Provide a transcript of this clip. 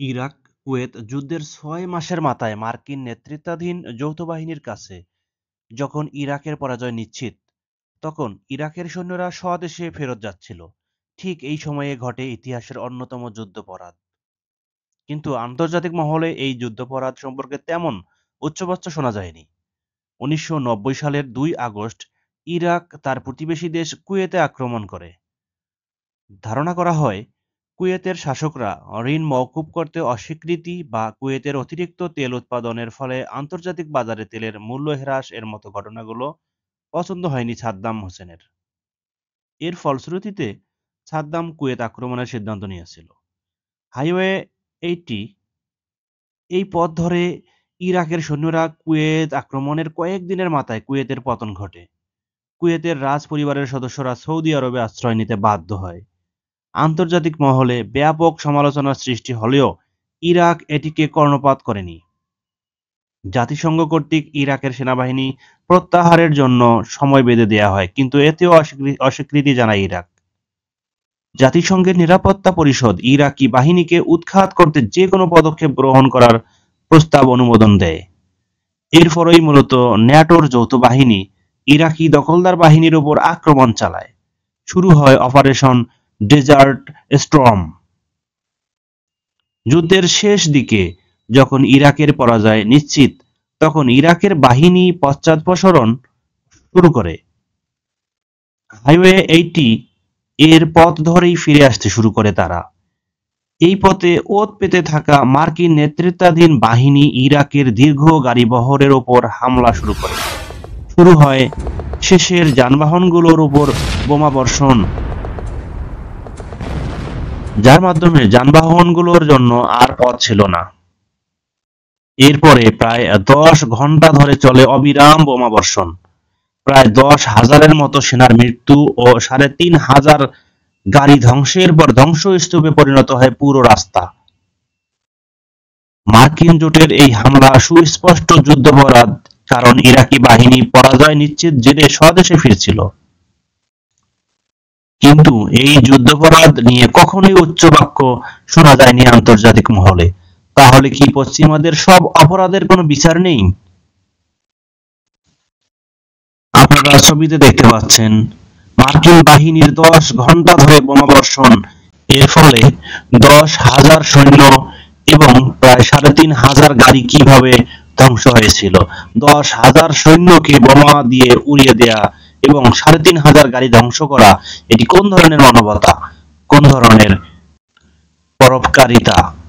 Iraq, Kuwait যুদ্ধের ছয় মাসের মাথায় মার্কিন নেতৃত্বাধীন যৌথ বাহিনীর কাছে যখন ইরাকের পরাজয় নিশ্চিত, তখন ইরাকের সৈন্যরা স্বদেশে ফেরত যাচ্ছিল। ঠিক এই সময়ে ঘটে ইতিহাসের অন্যতম যুদ্ধপরাধ। কিন্তু আন্তর্জাতিক মহলে এই যুদ্ধপরাধ সম্পর্কে তেমন উচ্চবাচ্য শোনা যায়নি। উনিশশো নব্বই সালের দুই আগস্ট ইরাক তার প্রতিবেশী দেশ কুয়েতে আক্রমণ করে। ধারণা করা হয় কুয়েতের শাসকরা ঋণ মওকুফ করতে অস্বীকৃতি বা কুয়েতের অতিরিক্ত তেল উৎপাদনের ফলে আন্তর্জাতিক বাজারে তেলের মূল্য হ্রাস এর মতো ঘটনাগুলো পছন্দ হয়নি সাদ্দাম হোসেনের। এর ফলশ্রুতিতে সাদ্দাম কুয়েত আক্রমণের সিদ্ধান্ত নিয়েছিল। হাইওয়ে এইটি এই পথ ধরে ইরাকের সৈন্যরা কুয়েত আক্রমণের কয়েক দিনের মাথায় কুয়েতের পতন ঘটে। কুয়েতের রাজ পরিবারের সদস্যরা সৌদি আরবে আশ্রয় নিতে বাধ্য হয়। আন্তর্জাতিক মহলে ব্যাপক সমালোচনার সৃষ্টি হলেও ইরাক এটিকে কর্ণপাত করেনি। জাতিসংঘ কর্তৃক ইরাকের সেনাবাহিনী প্রত্যাহারের জন্য সময় বেঁধে দেয়া হয়, কিন্তু এতেও অস্বীকৃতি জানায় ইরাক। জাতিসংঘের নিরাপত্তা পরিষদ ইরাকি বাহিনীকে উৎখাত করতে যে কোনো পদক্ষেপ গ্রহণ করার প্রস্তাব অনুমোদন দেয়। এরপরই মূলত ন্যাটোর যৌথ বাহিনী ইরাকি দখলদার বাহিনীর উপর আক্রমণ চালায়। শুরু হয় অপারেশন ডেজার্ট স্ট্রম যুদ্ধের শেষ দিকে যখন ইরাকের পরাজয় নিশ্চিত, তখন ইরাকের বাহিনী পশ্চাদপসরণ শুরু করে। হাইওয়ে এইটি এর পথ ধরেই ফিরে আসতে শুরু করে তারা। এই পথে ওত পেতে থাকা মার্কিন নেতৃত্বাধীন বাহিনী ইরাকের দীর্ঘ গাড়ি বহরের ওপর হামলা শুরু করে। শুরু হয় শেষের যানবাহনগুলোর উপর বোমা বর্ষণ যার মাধ্যমে যানবাহনগুলোর জন্য আর পথ ছিল না। এরপরে প্রায় দশ ঘণ্টা ধরে চলে অবিরাম বোমা বর্ষণ। প্রায় দশ হাজারের মতো সেনার মৃত্যু ও সাড়ে তিন হাজার গাড়ি ধ্বংসের পর ধ্বংসস্তূপে পরিণত হয় পুরো রাস্তা। মার্কিন জোটের এই হামলা সুস্পষ্ট যুদ্ধপরাধ, কারণ ইরাকি বাহিনী পরাজয় নিশ্চিত জেনে স্বদেশে ফিরছিল। কিন্তু এই যুদ্ধপরাধ নিয়ে কখনোই উচ্চ বাক্য শোনা যায়নি আন্তর্জাতিক মহলে। তাহলে কি পশ্চিমাদের সব অপরাধের কোনো বিচার নেই? আপনারা ছবিতে দেখতে পাচ্ছেন, মার্কিন বাহিনীর দশ ঘণ্টা ধরে বোমাবর্ষণ এর ফলে দশ হাজার সৈন্য এবং প্রায় সাড়ে তিন হাজার গাড়ি কীভাবে ধ্বংস হয়েছিল? দশ হাজার সৈন্যকে বোমা দিয়ে উড়িয়ে দেয়া এবং সাড়ে তিন হাজার গাড়ি ধ্বংস করা এটি কোন ধরনের মানবতা? কোন ধরনের পরোপকারিতা?